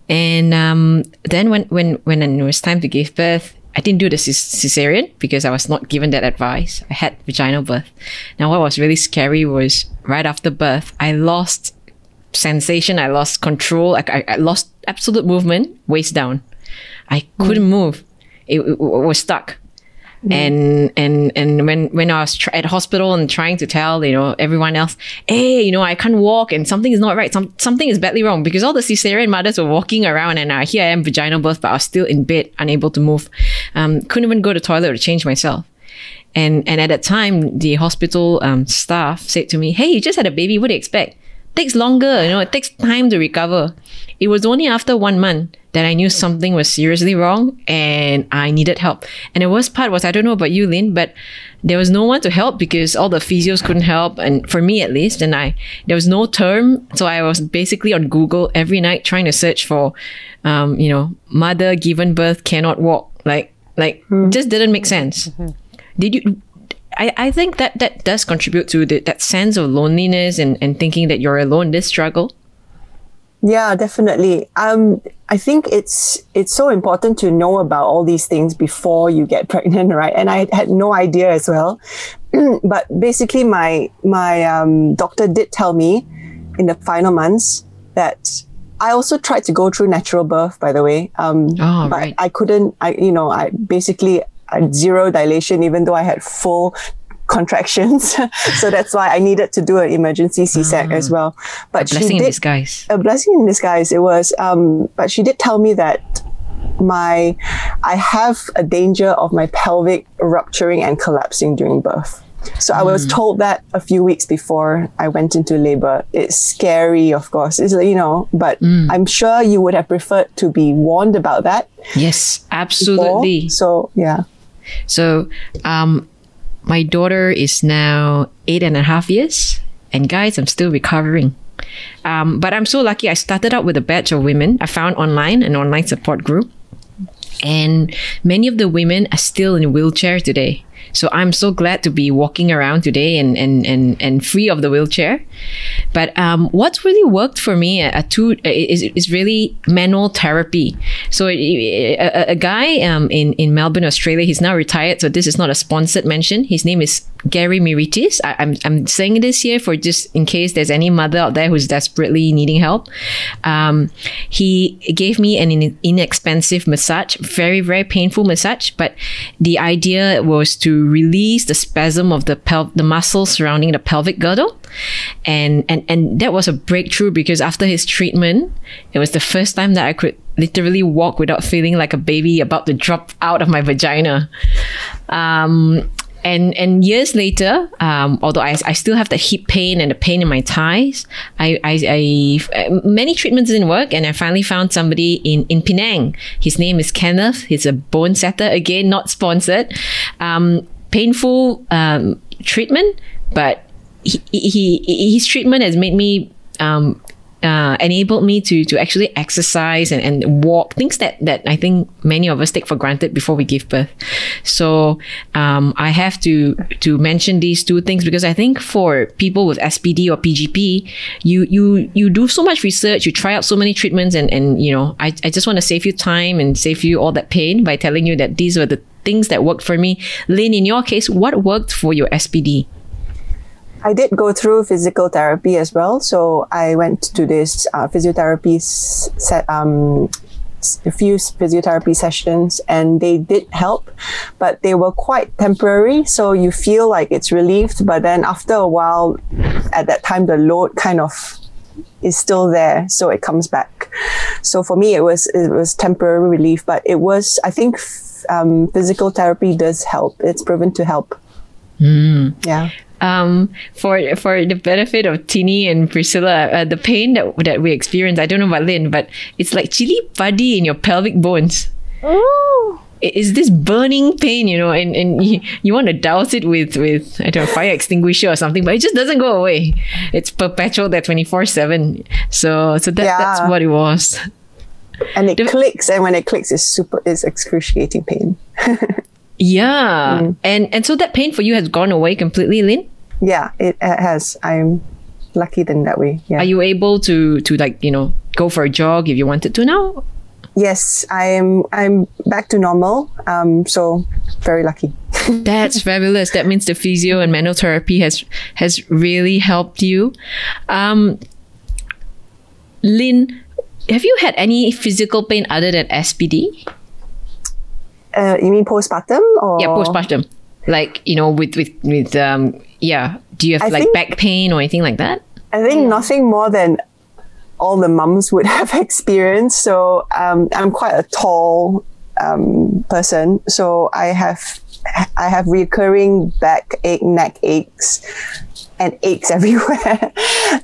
S4: And um, then when, when, when it was time to give birth I didn't do the ces- cesarean because I was not given that advice. I had vaginal birth. Now, what was really scary was right after birth, I lost sensation. I lost control. I, I, I lost absolute movement, waist down. I couldn't move. It, it, it was stuck. And and and when when I was tr- at hospital and trying to tell you know everyone else, hey, you know I can't walk and something is not right. Some something is badly wrong because all the cesarean mothers were walking around and uh, here I am vaginal birth, but I was still in bed, unable to move. Um, couldn't even go to toilet to change myself. And and at that time, the hospital um, staff said to me, "Hey, you just had a baby. What do you expect? Takes longer. You know, it takes time to recover." It was only after one month that I knew something was seriously wrong and I needed help. And the worst part was, I don't know about you, Lynn, but there was no one to help because all the physios couldn't help, and for me at least. And I there was no term, so I was basically on Google every night trying to search for, um, you know, mother given birth cannot walk. Like like just didn't make sense. Did you? I, I think that that does contribute to the, that sense of loneliness and, and thinking that you're alone in this struggle.
S1: Yeah, definitely. Um, I think it's it's so important to know about all these things before you get *laughs* pregnant, right? And I had no idea as well. *clears throat* but basically, my my um, doctor did tell me in the final months that I also tried to go through natural birth, by the way. Um,
S4: Oh,
S1: but
S4: right.
S1: I couldn't. I you know I basically I had zero dilation, even though I had full contractions. *laughs* so that's why I needed to do an emergency C-sec as well. But she
S4: Ah. Blessing in
S1: did
S4: disguise.
S1: a blessing in disguise it was um but she did tell me that my i have a danger of my pelvic rupturing and collapsing during birth so i was told that a few weeks before i went into labor it's scary of course it's like, you know but i'm sure you would have preferred to be warned about that
S4: Yes,
S1: before.
S4: absolutely.
S1: so yeah
S4: So, um, my daughter is now eight and a half years, and guys, I'm still recovering. Um, but I'm so lucky. I started out with a batch of women. I found online an online support group, and many of the women are still in a wheelchair today. So I'm so glad to be walking around today and and and, and free of the wheelchair. But um, what's really worked for me uh, two, is, is really manual therapy. So a, a, a guy um, in, in Melbourne, Australia, he's now retired. So this is not a sponsored mention. His name is Gary Miritis. I, I'm, I'm saying this here for just in case there's any mother out there who's desperately needing help. Um, he gave me an in, inexpensive massage, very, very painful massage. But the idea was to release the spasm of the pel- the muscles surrounding the pelvic girdle. And, and, and that was a breakthrough because after his treatment, it was the first time that I could literally walk without feeling like a baby about to drop out of my vagina. Um, and and years later, um, although I, I still have the hip pain and the pain in my thighs, I, I, I many treatments didn't work, and I finally found somebody in in Penang. His name is Kenneth. He's a bone setter. Again, not sponsored. Um, painful um, treatment, but he, he his treatment has made me um, uh, enabled me to to actually exercise and, and walk things that that I think many of us take for granted before we give birth. So um, I have to to mention these two things because I think for people with SPD or PGP, you you you do so much research, you try out so many treatments, and and you know I, I just want to save you time and save you all that pain by telling you that these were the things that worked for me. Lynn, in your case, what worked for your SPD?
S1: I did go through physical therapy as well. So I went to this uh, physiotherapy set, um, a few physiotherapy sessions, and they did help, but they were quite temporary. So you feel like it's relieved, but then after a while, at that time, the load kind of is still there, so it comes back. So for me, it was it was temporary relief, but it was I think um, physical therapy does help. It's proven to help. Yeah.
S4: um, for for the benefit of Tini and Priscilla, uh, the pain that that we experience, I don't know about Lynn, but it's like chili padi in your pelvic bones.
S3: Oh,
S4: It is this burning pain, you know, and, and you, you want to douse it with with I don't know fire extinguisher or something, but it just doesn't go away. It's perpetual, that twenty four seven. So so that, that's what it was.
S1: and it
S4: The-
S1: clicks and when it clicks it's super it's excruciating pain *laughs*
S4: Yeah, and and so that pain for you has gone away completely, Lynn.
S1: yeah it, it has i'm lucky in that way yeah
S4: Are you able to to like you know go for a jog if you wanted to now?
S1: yes i'm i'm back to normal um so very lucky *laughs*
S4: That's fabulous. That means the physio and manual therapy has has really helped you. Um, Lynn, have you had any physical pain other than SPD?
S1: Uh, you mean postpartum or
S4: Yeah, postpartum. Like you know, with with with um, yeah. Do you have
S1: I
S4: like
S1: think-
S4: back pain or anything like that?
S1: i think nothing more than all the mums would *laughs* have experienced so um, i'm quite a tall um, person so i have i have recurring back ache neck aches and aches *laughs* everywhere.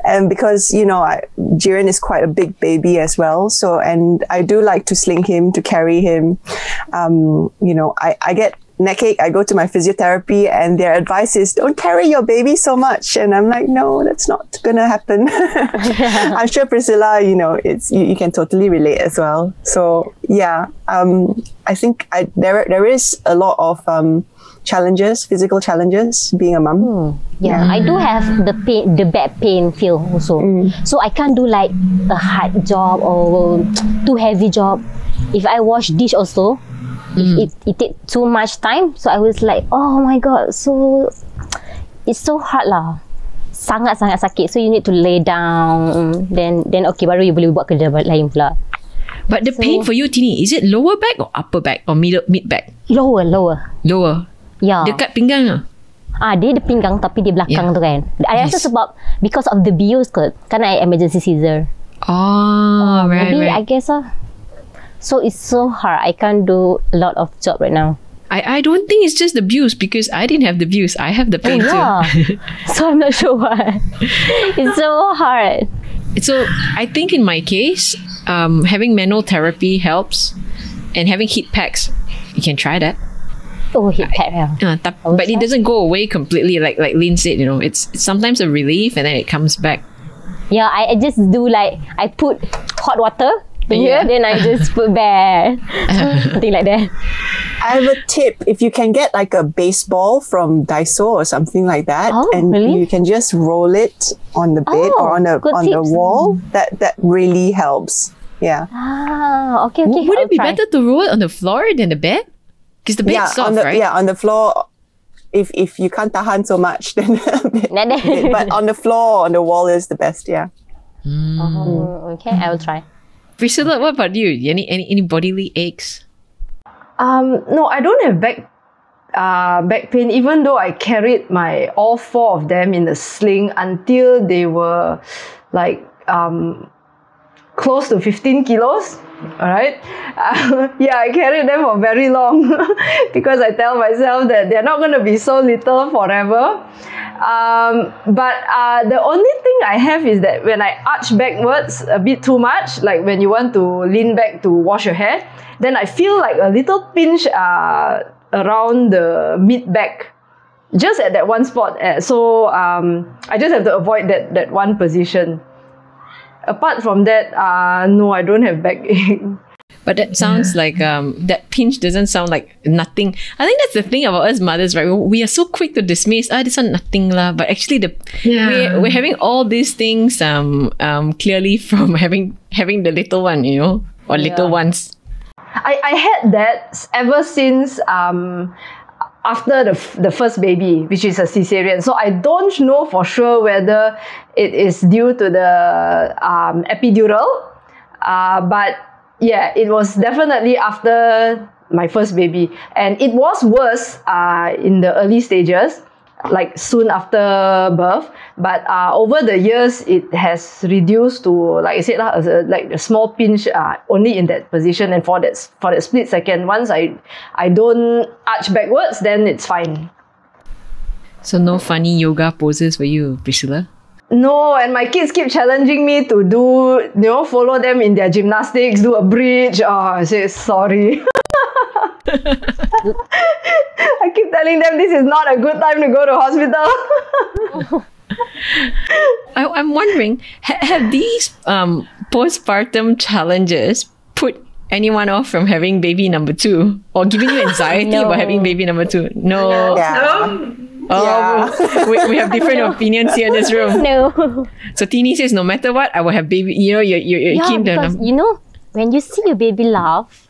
S1: and because, you know, I, Jiren is quite a big baby as well. So, and I do like to sling him, to carry him. Um, you know, I, I get neck ache. I go to my physiotherapy and their advice is don't carry your baby so much. And I'm like, no, that's not going to happen. *laughs* I'm sure Priscilla, you know, it's, you, you can totally relate as well. So yeah, um, I think I, there, there is a lot of, um, challenges, physical challenges, being a mum.
S3: Hmm. Yeah, I do have the pain, the back pain feel also. So I can't do like a hard job or too heavy job. If I wash dish also, if it, it take too much time, so I was like, oh my god, so it's so hard lah. Sangat sangat sakit. So you need to lay down. Then then okay, baru you boleh buat kerja lain pula.
S4: But the pain for you, Tini, is it lower back or upper back or middle mid back?
S3: Lower, lower.
S4: Lower.
S3: Yeah.
S4: Dekat pinggang ah.
S3: Ah, dia di pinggang tapi di belakang
S4: Yeah.
S3: tu kan. I rasa
S4: Yes.
S3: sebab because of the bius kot. Kan I emergency Caesar.
S4: Oh, right,
S3: Maybe I guess ah. So it's so hard. I can't do a lot of job right now.
S4: I, I don't think it's just the views because I didn't have the views. I have the pain Oh
S3: yeah.
S4: too. *laughs*
S3: so I'm not sure why. *laughs* it's so hard.
S4: So I think in my case, um, having manual therapy helps, and having heat packs, you can try that.
S3: Oh, hit pad yeah.
S4: Uh, tap- but it doesn't go away completely. Like like Lynn said, you know, it's, it's sometimes a relief and then it comes back.
S3: Yeah, I, I just do like I put hot water to
S4: Yeah.
S3: here, then I just put back. Something *laughs* like that.
S1: I have a tip. If you can get like a baseball from Daiso or something like that,
S3: Oh,
S1: and
S3: really?
S1: you can just roll it on the bed
S3: Oh,
S1: or on the
S3: good
S1: on the wall, that that really helps. Yeah.
S3: Ah, okay, okay.
S4: Would
S3: I'll
S4: it be
S3: try.
S4: better to roll it on the floor than the bed? Because the bed's
S1: yeah,
S4: soft,
S1: on the
S4: right?
S1: yeah on the floor. If if you can't tahan so much, *laughs* then
S3: Nah, nah.
S1: but on the floor on the wall is the best. Yeah.
S3: Oh, okay, I will try.
S4: Priscilla, what about you? Any any any bodily aches?
S2: Um, no, I don't have back uh, back pain, even though I carried my all four of them in the sling until they were like um, close to 15 kilos. All right. Uh, *laughs* yeah, I carried them for very long *laughs* because I tell myself that they're not going to be so little forever. Um, but uh, the only thing I have is that when I arch backwards a bit too much, like when you want to lean back to wash your hair, then I feel like a little pinch uh, around the mid back just at that one spot. Uh, So um, I just have to avoid that that one position. Apart from that, uh, no, I don't have backache.
S4: But that sounds like um that pinch doesn't sound like nothing. I think that's the thing about us mothers, right? We are so quick to dismiss, ah, this one nothing lah. But actually, the we're, we're having all these things um um clearly *laughs* from having having the little one, you know, or little ones.
S2: I, I had that ever since um, after the, the first baby, which is a cesarean. So I don't know for sure whether it is due to the um, epidural, uh, but yeah, it was definitely after my first baby, and it was worse uh, in the early stages. Like soon after birth, but uh, over the years it has reduced to like I said a- like a small pinch uh, only in that position, and for that for that split second, once I I don't arch backwards, then it's fine.
S4: So no funny yoga poses for you, Priscilla.
S2: No, and my kids keep challenging me to do, you know, follow them in their gymnastics, do a bridge. Oh, I say sorry. *laughs* I keep telling them this is not a good time to go to hospital. *laughs*
S4: I, I'm wondering, ha- have these um postpartum challenges put anyone off from having baby number two, or giving you anxiety
S3: No.
S4: about having baby number two? No.
S1: Yeah.
S4: Oh, we, we have different *laughs* opinions here in this room.
S3: No.
S4: So Tini says, no matter what, I will have baby. You know, you you you
S3: yeah,
S4: keen to
S3: because
S4: num-
S3: you know when you see your baby laugh,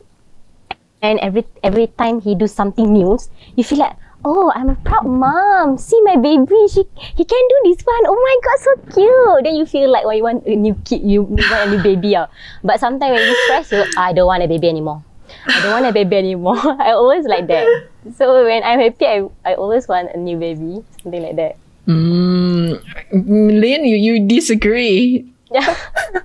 S3: and every every time he do something new, you feel like, oh, I'm a proud mom. See my baby, she he can do this one. Oh my god, so cute. Then you feel like, oh, you want a new kid, you, you want a new baby. ah. But sometimes when you stress, you, I don't want a baby anymore. I don't want a baby anymore. *laughs* I always like that. So when I'm happy, I, I always want a new baby, something like that.
S4: Mm, Lynn, you, you disagree.
S3: Yeah.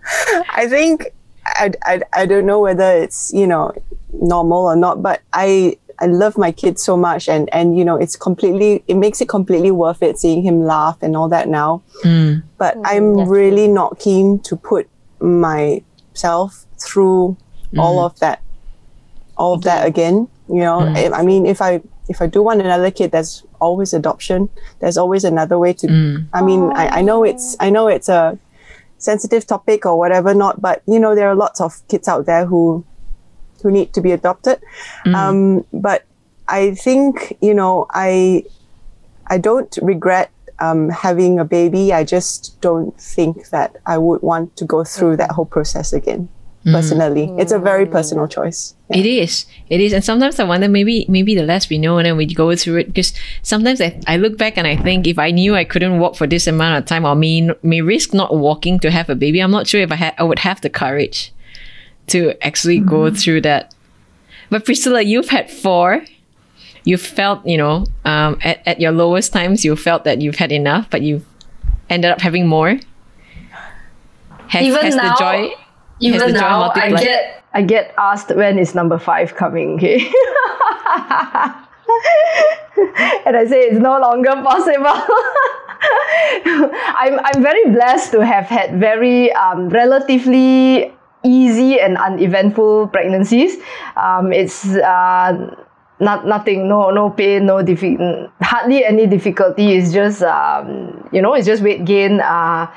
S3: *laughs*
S1: I think I, I, I don't know whether it's you know normal or not, but I I love my kid so much, and and you know it's completely it makes it completely worth it seeing him laugh and all that now. Mm. But mm, I'm
S3: that's
S1: really not keen to put myself through all mm. of that, all of that mm-hmm. again. You know, I, I mean, if I if I do want another kid, there's always adoption. There's always another way to. I mean, I, I know it's I know it's a sensitive topic or whatever not but you know there are lots of kids out there who who need to be adopted um, but I think you know I I don't regret um, having a baby. I just don't think that I would want to go through that whole process again. Mm. Personally, it's a very personal mm. choice.
S4: It is. It is. And sometimes I wonder maybe maybe the less we know and then we go through it because sometimes I, I look back and I think if I knew I couldn't walk for this amount of time or may, may risk not walking to have a baby, I'm not sure if I had I would have the courage to actually go mm-hmm. through that. But Priscilla, you've had four. You felt, you know, um, at, at your lowest times, you felt that you've had enough, but you've ended up having more. Has,
S2: Even
S4: has
S2: now,
S4: the joy has
S2: Even now, I get I get asked when is number five coming. Okay. *laughs* and I say it's no longer possible. *laughs* I'm, I'm very blessed to have had very um, relatively easy and uneventful pregnancies. Um, it's uh, not nothing, no no pain, no diffi- hardly any difficulty. It's just um, you know, it's just weight gain. Uh,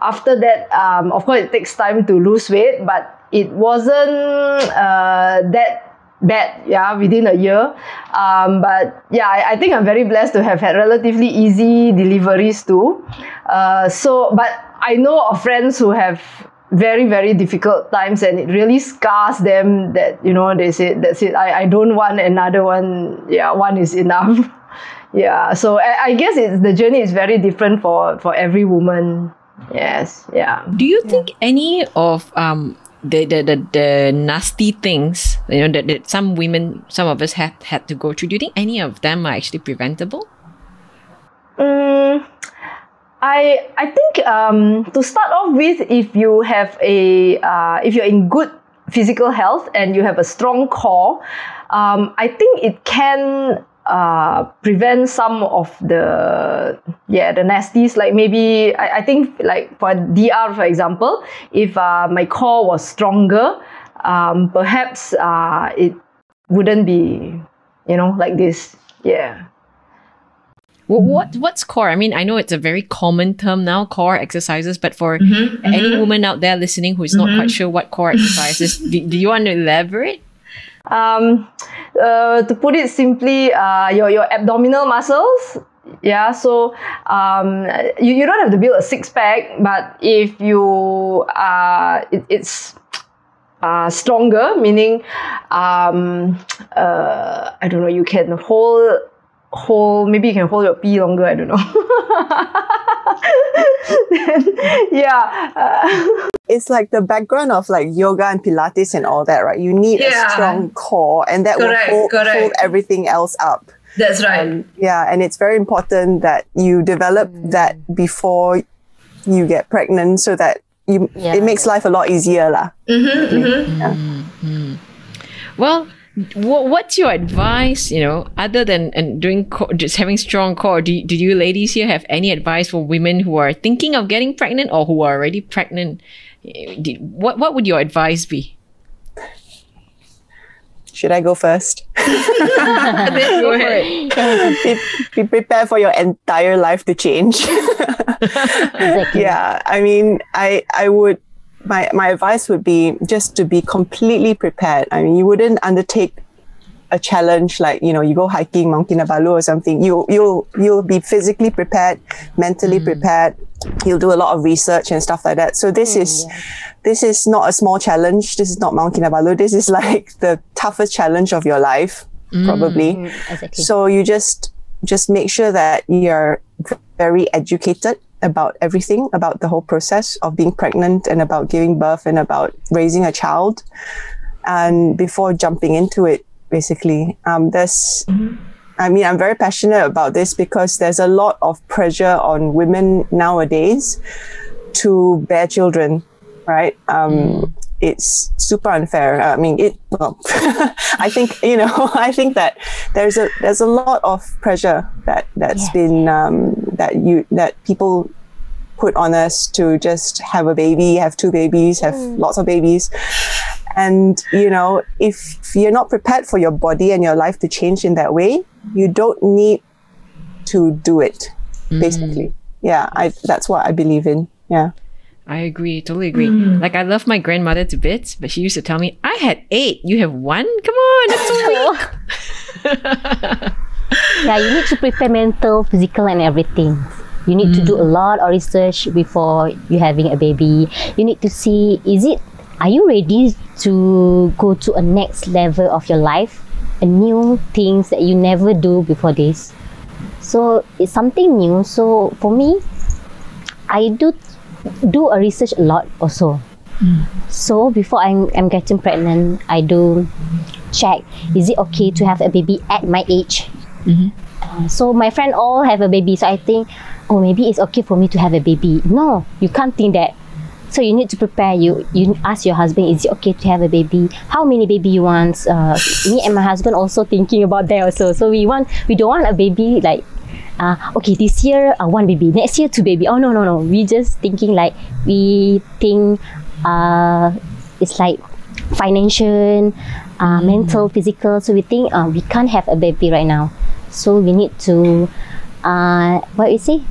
S2: after that, um, of course, it takes time to lose weight, but it wasn't uh, that bad yeah within a year. Um, but yeah I, I think i'm very blessed to have had relatively easy deliveries too. Uh, so but i know of friends who have very very difficult times and it really scars them that you know they say that's it i, I don't want another one. Yeah one is enough. *laughs* Yeah so I, I guess it's the journey is very different for for every woman yes yeah.
S4: Do you think any of um the, the, the, the nasty things you know that, that some women some of us had had to go through do you think any of them are actually preventable?
S2: Mm, I I think um, to start off with, if you have a uh, if you're in good physical health and you have a strong core, um, I think it can uh, prevent some of the yeah the nasties. Like maybe I, I think like for DR for example, if uh, my core was stronger, um, perhaps uh, it wouldn't be you know like this. Yeah.
S4: Wh- what what's core i mean i know it's a very common term now core exercises but for any woman out there listening who is not quite sure what core exercises *laughs* do, do you want to elaborate
S2: um, uh, to put it simply, uh, your, your abdominal muscles. Yeah, so um, you, you don't have to build a six pack, but if you uh, it, it's uh, stronger, meaning um, uh, I don't know, you can hold hold maybe you can hold your pee longer. I don't know. *laughs* Then, *laughs* yeah. Uh, *laughs*
S1: It's like the background of like yoga and Pilates and all that, right? You need
S2: Yeah.
S1: a strong core, and that
S2: Correct,
S1: will hold,
S2: correct.
S1: hold everything else up.
S2: that's right.
S1: Um, yeah, and it's very important that you develop that before you get pregnant, so that you
S3: Yeah.
S1: it makes life a lot easier, lah.
S4: well wh- what's your advice you know other than and doing co- just having strong core do, do you ladies here have any advice for women who are thinking of getting pregnant or who are already pregnant did- what, what would your advice be
S1: Should I go first? *laughs* *laughs*
S4: Go for it.
S1: be, be prepared for your entire life to change. *laughs*
S3: Exactly.
S1: yeah, I mean, I I would my my advice would be just to be completely prepared. I mean, you wouldn't undertake a challenge like you know you go hiking Mount Kinabalu or something. You you you'll be physically prepared, mentally mm. prepared. You'll do a lot of research and stuff like that. So this mm, is this is not a small challenge. This is not Mount Kinabalu. This is like the toughest challenge of your life, mm, probably.
S3: Exactly.
S1: So you just just make sure that you're very educated about everything about the whole process of being pregnant and about giving birth and about raising a child. And before jumping into it, basically, um, there's. I mean, I'm very passionate about this because there's a lot of pressure on women nowadays to bear children, right? Um, It's super unfair. I mean, it. Well, *laughs* I think you know. *laughs* I think that there's a there's a lot of pressure that that's
S3: Yes.
S1: been um, that you that people put on us to just have a baby, have two babies, have lots of babies. And, you know, if you're not prepared for your body and your life to change in that way, you don't need to do it, basically. Yeah, I, that's what I believe in. Yeah.
S4: I agree, totally agree. Mm. Like I love my grandmother to bits, but she used to tell me, "I had eight, you have one. Come on, that's so *laughs* weak."
S3: yeah, you need to prepare mental, physical, and everything. You need to do a mm. lot of research before you having a baby. You need to see is it are you ready to go to a next level of your life, a new things that you never do before this. So it's something new. So for me, I do do a research a lot also. So before I'm, I'm getting pregnant, I do check is it okay to have a baby at my age. Uh, so my friend all have a baby, so I think, oh maybe it's okay for me to have a baby. No, you can't think that. So you need to prepare. You you ask your husband, is it okay to have a baby? How many baby you want? Uh, me and my husband also thinking about that also. So we want we don't want a baby like uh, okay, this year uh, one baby, next year two baby. Oh no no no, we just thinking like we think uh, it's like financial, uh, mental, physical. So we think uh, we can't have a baby right now. So we need to uh, what you say?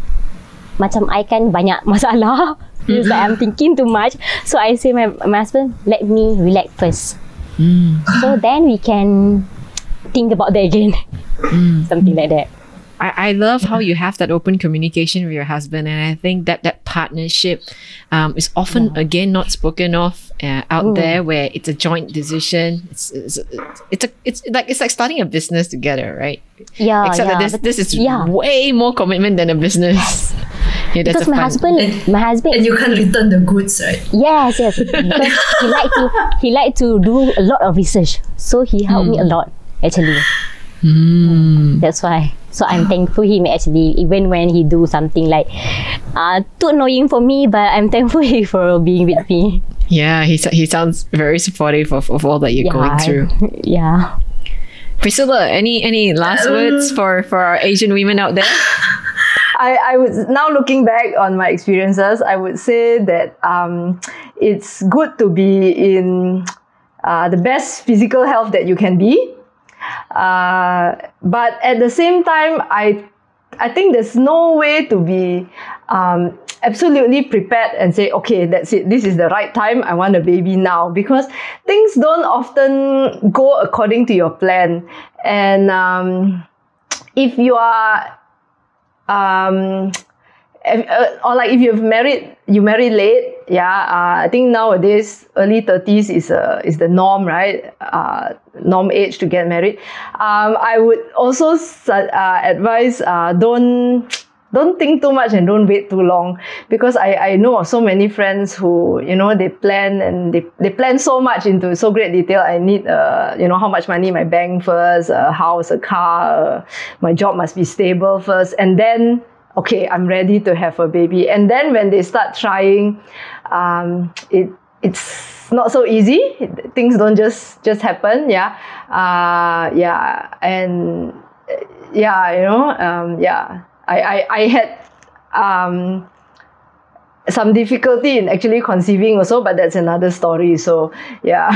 S3: Macam I kan banyak *laughs* masalah. Feels like I'm thinking too much. So I say my, my husband, let me relax first. So then we can think about that again. *laughs* Something like that.
S4: I, I love how you have that open communication with your husband, and I think that that partnership um, is often again not spoken of uh, out there, where it's a joint decision. It's it's, it's a it's like it's like starting a business together, right?
S3: Yeah,
S4: Except
S3: yeah.
S4: that this this is
S3: yeah.
S4: way more commitment than a business. *laughs* Yeah,
S3: because my
S4: fun-
S3: husband, my husband,
S5: And you can't return the goods, right?
S3: yes, yes, he like to he like to do a lot of research, so he helped me a lot actually. That's why. So I'm thankful him actually, even when he do something like uh too annoying for me, but I'm *laughs* thankful he for being with me.
S4: Yeah, he he sounds very supportive of, of all that you're going through.
S3: Yeah.
S4: Priscilla, any any last words for for our Asian women out there? *laughs*
S2: I, I would now looking back on my experiences, I would say that um, it's good to be in uh, the best physical health that you can be. Uh, but at the same time, I I think there's no way to be um, absolutely prepared and say, okay, that's it. This is the right time. I want a baby now because things don't often go according to your plan. And um, if you are um if- uh, or like if you've married you marry late yeah uh, i think nowadays early 30s is uh, is the norm right? Uh, norm age to get married. Um, i would also uh, advise uh, don't don't think too much and don't wait too long. Because I, I know of so many friends who you know they plan and they, they plan so much into so great detail. I need uh, you know how much money in my bank first a house a car uh, my job must be stable first. And then okay I'm ready to have a baby and then when they start trying um, it it's not so easy things don't just just happen yeah uh, yeah and yeah you know um, yeah I, I, I had um, some difficulty in actually conceiving also, but that's another story. So yeah.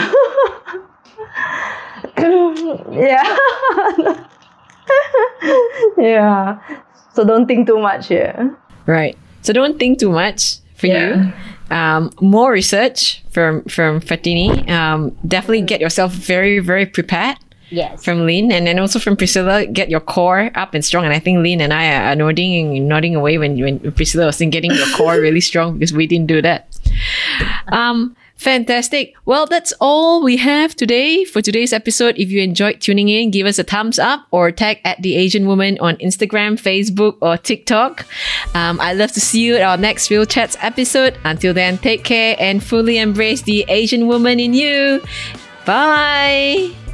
S2: *laughs* yeah. *laughs* yeah. So don't think too much here.
S4: Right. So don't think too much for
S5: Yeah.
S4: you. Um, more research from from Fatini. Um, definitely get yourself very very prepared.
S3: Yes.
S4: from Lynn and then also from Priscilla, get your core up and strong. And I think Lynn and I are nodding nodding away when, when Priscilla was saying getting your core *laughs* really strong because we didn't do that. Um, fantastic. Well, that's all we have today for today's episode. If you enjoyed tuning in, give us a thumbs up or tag at the Asian Woman on Instagram, Facebook, or TikTok. Um, I'd love to see you at our next Real Chats episode. Until then, take care and fully embrace the Asian woman in you. Bye.